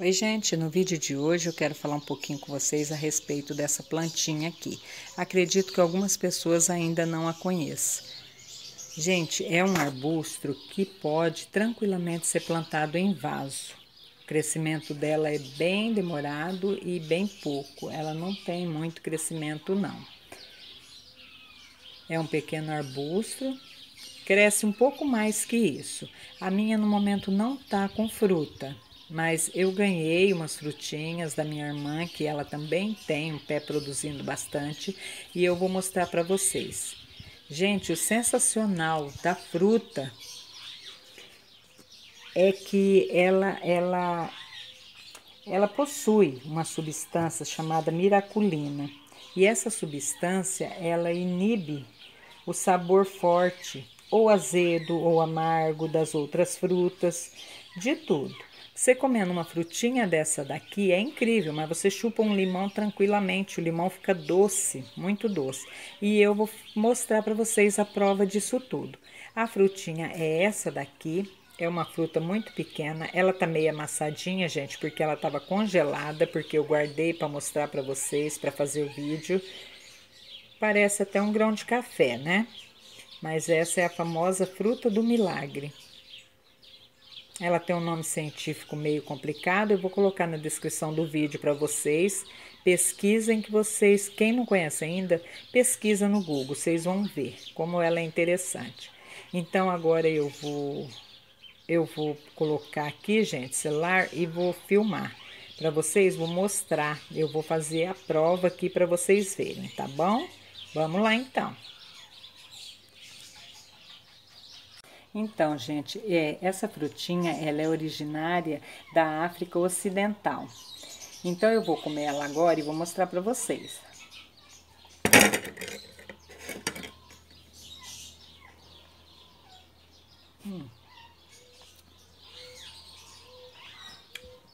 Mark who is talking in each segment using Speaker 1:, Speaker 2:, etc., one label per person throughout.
Speaker 1: Oi gente, no vídeo de hoje eu quero falar um pouquinho com vocês a respeito dessa plantinha aqui. Acredito que algumas pessoas ainda não a conheçam. Gente, é um arbusto que pode tranquilamente ser plantado em vaso. O crescimento dela é bem demorado e bem pouco, ela não tem muito crescimento não. É um pequeno arbusto, cresce um pouco mais que isso. A minha no momento não tá com fruta, mas eu ganhei umas frutinhas da minha irmã, que ela também tem um pé produzindo bastante, e eu vou mostrar para vocês. Gente, o sensacional da fruta é que ela ela ela possui uma substância chamada miraculina. E essa substância, ela inibe o sabor forte, ou azedo ou amargo das outras frutas, de tudo. Você comendo uma frutinha dessa daqui é incrível, mas você chupa um limão tranquilamente, o limão fica doce, muito doce. E eu vou mostrar para vocês a prova disso tudo. A frutinha é essa daqui, é uma fruta muito pequena, ela tá meio amassadinha, gente, porque ela tava congelada, porque eu guardei para mostrar para vocês, para fazer o vídeo. Parece até um grão de café, né? Mas essa é a famosa fruta do milagre. Ela tem um nome científico meio complicado, eu vou colocar na descrição do vídeo para vocês. Pesquisem que vocês, quem não conhece ainda, pesquisa no Google, vocês vão ver como ela é interessante. Então agora eu vou eu vou colocar aqui, gente, celular e vou filmar para vocês, vou mostrar. Eu vou fazer a prova aqui para vocês verem, tá bom? Vamos lá então. Então, gente, é, essa frutinha, ela é originária da África Ocidental. Então, eu vou comer ela agora e vou mostrar para vocês. Hum.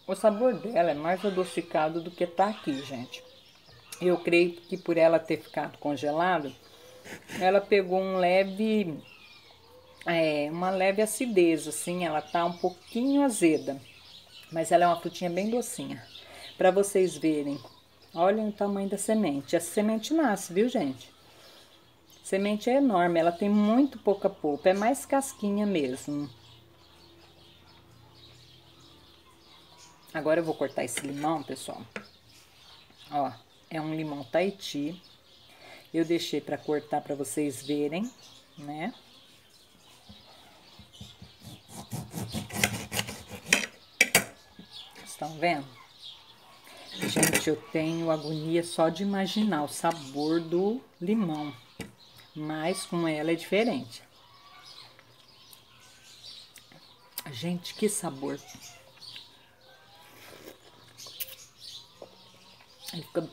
Speaker 1: O sabor dela é mais adocicado do que tá aqui, gente. Eu creio que por ela ter ficado congelado, ela pegou um leve é, uma leve acidez, assim, ela tá um pouquinho azeda, mas ela é uma frutinha bem docinha. Para vocês verem, olhem o tamanho da semente. A semente nasce, viu, gente? A semente é enorme, ela tem muito pouca polpa, é mais casquinha mesmo. Agora eu vou cortar esse limão, pessoal. Ó, é um limão Tahiti. Eu deixei para cortar para vocês verem, né? Estão vendo? Gente, eu tenho agonia só de imaginar o sabor do limão. Mas com ela é diferente. Gente, que sabor. Ele fica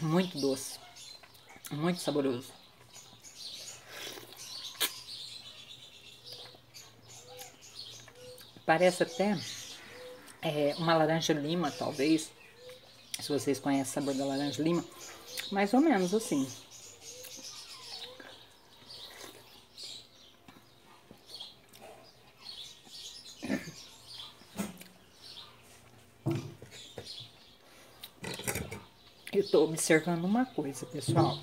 Speaker 1: muito doce. Muito saboroso. Parece até é, uma laranja lima, talvez. Se vocês conhecem o sabor da laranja lima. Mais ou menos assim. Eu tô observando uma coisa, pessoal.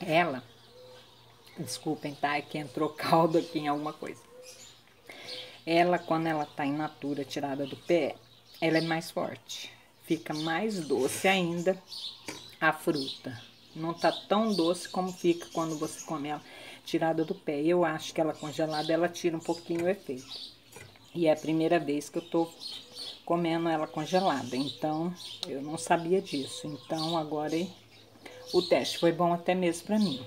Speaker 1: Ela, desculpem, tá? É que entrou caldo aqui em alguma coisa. Ela, quando ela tá in natura, tirada do pé, ela é mais forte. Fica mais doce ainda a fruta. Não tá tão doce como fica quando você come ela tirada do pé. Eu acho que ela congelada, ela tira um pouquinho o efeito. E é a primeira vez que eu tô comendo ela congelada. Então, eu não sabia disso. Então, agora o teste foi bom até mesmo pra mim.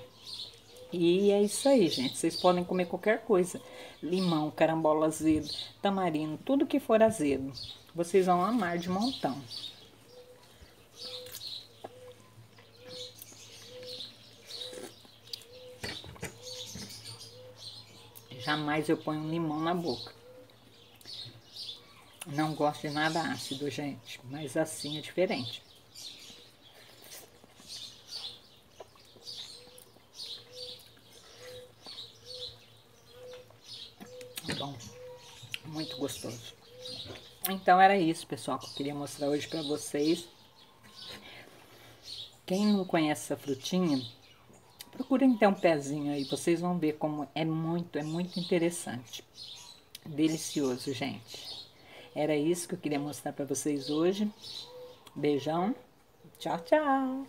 Speaker 1: E é isso aí, gente. Vocês podem comer qualquer coisa. Limão, carambola azedo, tamarindo, tudo que for azedo. Vocês vão amar de montão. Jamais eu ponho limão na boca. Não gosto de nada ácido, gente. Mas assim é diferente. Bom, muito gostoso. Então era isso, pessoal, que eu queria mostrar hoje para vocês. Quem não conhece essa frutinha, procurem ter um pezinho aí, vocês vão ver como é muito, é muito interessante. Delicioso, gente. Era isso que eu queria mostrar para vocês hoje. Beijão. Tchau, tchau.